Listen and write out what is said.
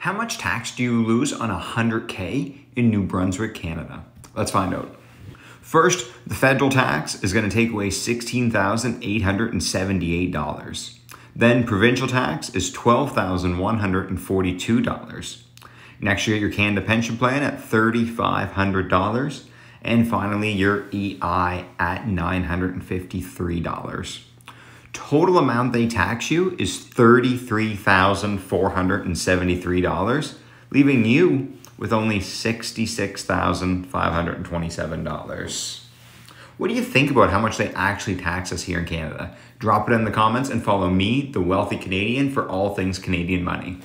How much tax do you lose on 100K in New Brunswick, Canada? Let's find out. First, the federal tax is going to take away $16,878. Then provincial tax is $12,142. Next, you get your Canada pension plan at $3,500. And finally, your EI at $953. Total amount they tax you is $33,473, leaving you with only $66,527. What do you think about how much they actually tax us here in Canada? Drop it in the comments and follow me, the Wealthy Canadian, for all things Canadian money.